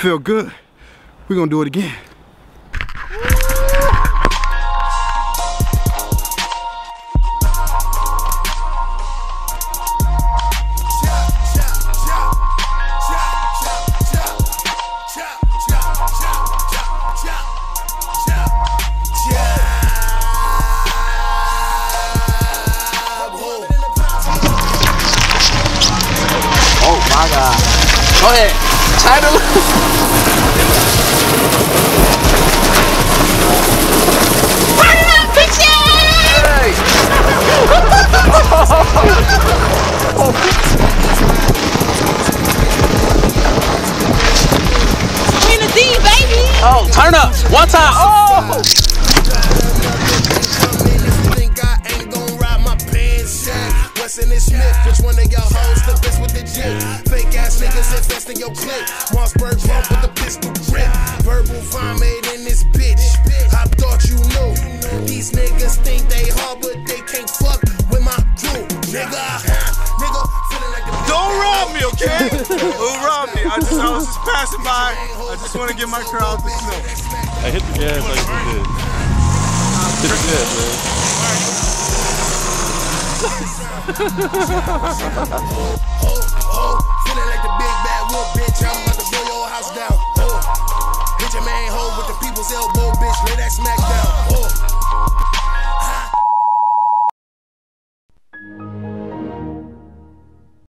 Feel good. We're gonna do it again. Oh my god. Go ahead. Try to. Hey. Queen of D, baby. Oh, turn up. One time. Oh. Think I ain't gon' ride my pants out. Wesson and Smith, which one of y'all hoes the best with in your clip. Mossberg bump with the pistol grip. Verbal vomit in this bitch. I thought you knew. These niggas think they hard, but they can't fuck with my crew. Nigga, nigga, feeling like the Don't rob me, okay? Don't rob me. I just I was just passing by. I just want to get my crowd to know. I hit the gas like you did. Hit the gas, man. the people's elbow, bitch. Lay that smack